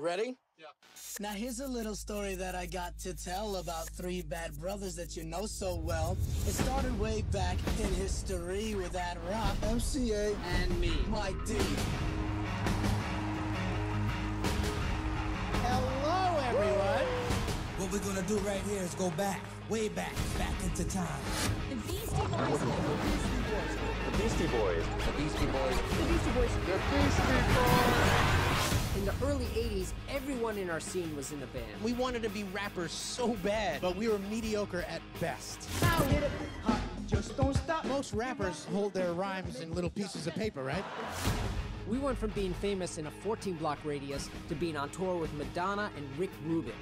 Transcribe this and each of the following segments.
Ready? Yeah. Now here's a little story that I got to tell about three bad brothers that you know so well. It started way back in history with that rock, MCA, And me. Mike D. Hello, everyone. What we're gonna do right here is go back, way back, back into time. The Beastie Boys! The Beastie Boys! The Beastie Boys! The Beastie Boys. The Beastie Boys. The Beastie Boys. In the early 80s, everyone in our scene was in a band. We wanted to be rappers so bad, but we were mediocre at best. Now hit it, hot, just don't stop. Most rappers hold their rhymes in little pieces of paper, right? We went from being famous in a 14 block radius to being on tour with Madonna and Rick Rubin.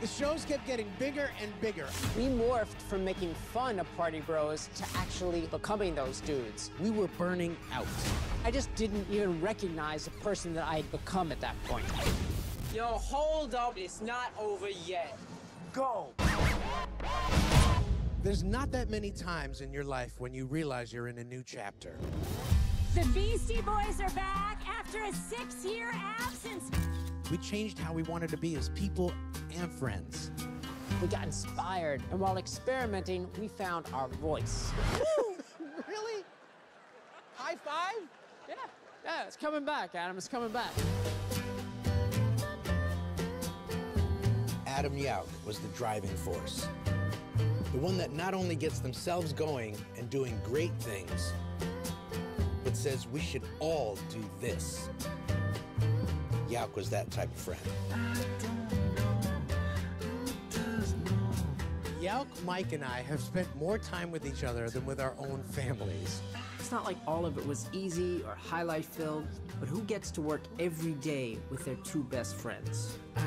The shows kept getting bigger and bigger. We morphed from making fun of Party Bros to actually becoming those dudes. We were burning out. I just didn't even recognize the person that I had become at that point. Yo, hold up. It's not over yet. Go! There's not that many times in your life when you realize you're in a new chapter. The Beastie Boys are back after a six-year absence. We changed how we wanted to be as people and friends. We got inspired, and while experimenting, we found our voice. Really? High five? Yeah, yeah, it's coming back, Adam. It's coming back. Adam Yauch was the driving force. The one that not only gets themselves going and doing great things, but says we should all do this. Yauch was that type of friend. Yauch, Mike, and I have spent more time with each other than with our own families. It's not like all of it was easy or highlight filled, but who gets to work every day with their two best friends? Uh,